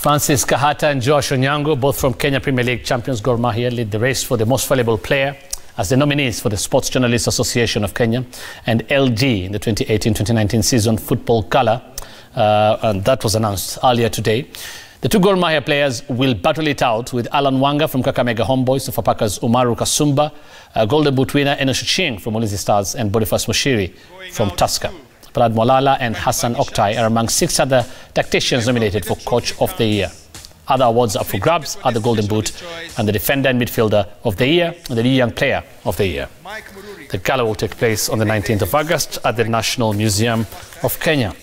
Francis Kahata and Joash Onyango, both from Kenya Premier League champions Gor Mahia, lead the race for the most valuable player as the nominees for the Sports Journalists Association of Kenya and LG in the 2018-2019 season football colour, Uh, and that was announced earlier today. The two Gor Mahia players will battle it out with Alan Wanga from Kakamega Homeboyz, Sofapaka's Umaru Kasumba, uh, Golden Boot winner Enosh Ochieng from Ulinzi Stars and Boniface Muchiri from Tusker. Bernard Mwalala and Hassan Oktay are among six other tacticians nominated for Coach of the Year. Other awards up for grabs are the Golden Boot and the Defender and Midfielder of the Year and the Young Player of the Year. The gala will take place on the 19th of August at the National Museum of Kenya.